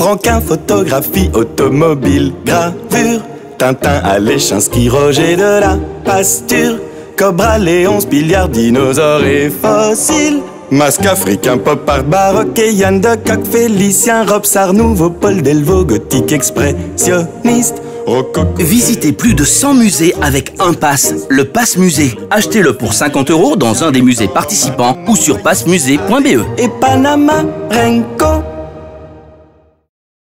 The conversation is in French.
Franquin, photographie, automobile, gravure. Tintin, Alechinski, Roger de la Pasture. Cobra, Léon, Billiard, dinosaures et fossiles. Masque africain, pop art baroque et Yann de Coq, Félicien, Robsart, nouveau Paul Delvaux, gothique expressionniste. Visitez plus de 100 musées avec un pass, le Pass Musée. Achetez-le pour 50 euros dans un des musées participants ou sur passmusée.be. Et Panama, Renko,